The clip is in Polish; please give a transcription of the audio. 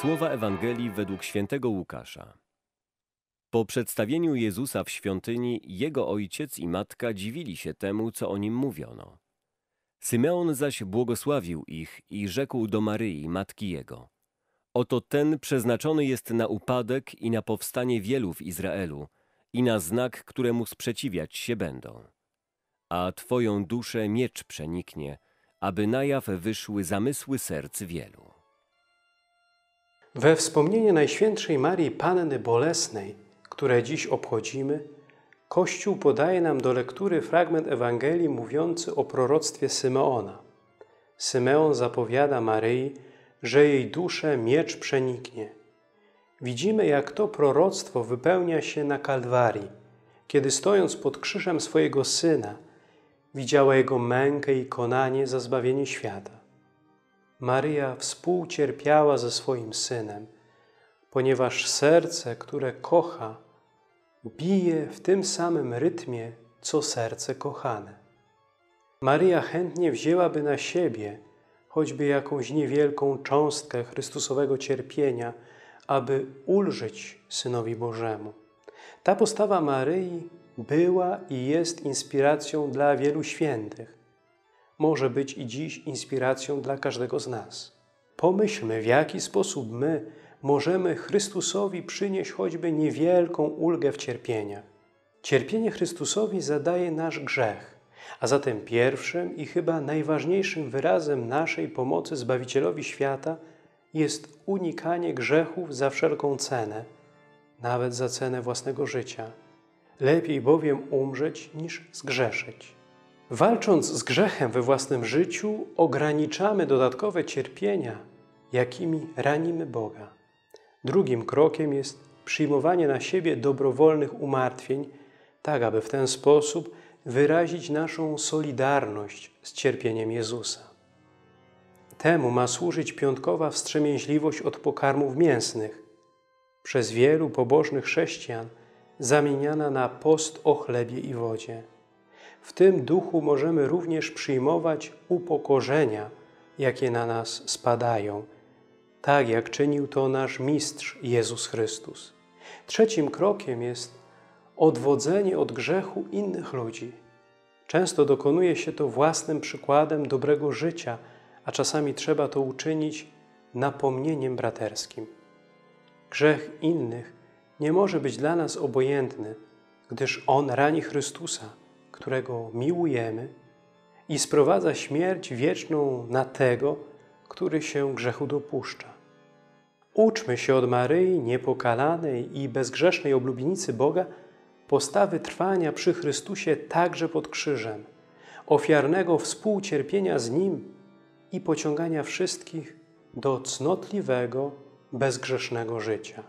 Słowa Ewangelii według świętego Łukasza. Po przedstawieniu Jezusa w świątyni, jego ojciec i matka dziwili się temu, co o nim mówiono. Symeon zaś błogosławił ich i rzekł do Maryi, matki jego. Oto ten przeznaczony jest na upadek i na powstanie wielu w Izraelu i na znak, któremu sprzeciwiać się będą. A twoją duszę miecz przeniknie, aby na jaw wyszły zamysły serc wielu. We wspomnienie Najświętszej Marii Panny Bolesnej, które dziś obchodzimy, Kościół podaje nam do lektury fragment Ewangelii mówiący o proroctwie Symeona. Symeon zapowiada Maryi, że jej duszę miecz przeniknie. Widzimy, jak to proroctwo wypełnia się na Kalwarii, kiedy stojąc pod krzyżem swojego Syna, widziała Jego mękę i konanie za zbawienie świata. Maryja współcierpiała ze swoim Synem, ponieważ serce, które kocha, bije w tym samym rytmie, co serce kochane. Maryja chętnie wzięłaby na siebie choćby jakąś niewielką cząstkę Chrystusowego cierpienia, aby ulżyć Synowi Bożemu. Ta postawa Maryi była i jest inspiracją dla wielu świętych. Może być i dziś inspiracją dla każdego z nas. Pomyślmy, w jaki sposób my możemy Chrystusowi przynieść choćby niewielką ulgę w cierpieniach. Cierpienie Chrystusowi zadaje nasz grzech, a zatem pierwszym i chyba najważniejszym wyrazem naszej pomocy Zbawicielowi świata jest unikanie grzechów za wszelką cenę, nawet za cenę własnego życia. Lepiej bowiem umrzeć niż zgrzeszyć. Walcząc z grzechem we własnym życiu, ograniczamy dodatkowe cierpienia, jakimi ranimy Boga. Drugim krokiem jest przyjmowanie na siebie dobrowolnych umartwień, tak aby w ten sposób wyrazić naszą solidarność z cierpieniem Jezusa. Temu ma służyć piątkowa wstrzemięźliwość od pokarmów mięsnych, przez wielu pobożnych chrześcijan zamieniana na post o chlebie i wodzie. W tym duchu możemy również przyjmować upokorzenia, jakie na nas spadają, tak jak czynił to nasz Mistrz Jezus Chrystus. Trzecim krokiem jest odwodzenie od grzechu innych ludzi. Często dokonuje się to własnym przykładem dobrego życia, a czasami trzeba to uczynić napomnieniem braterskim. Grzech innych nie może być dla nas obojętny, gdyż on rani Chrystusa, którego miłujemy i sprowadza śmierć wieczną na tego, który się grzechu dopuszcza. Uczmy się od Maryi, niepokalanej i bezgrzesznej oblubienicy Boga, postawy trwania przy Chrystusie także pod krzyżem, ofiarnego współcierpienia z Nim i pociągania wszystkich do cnotliwego, bezgrzesznego życia.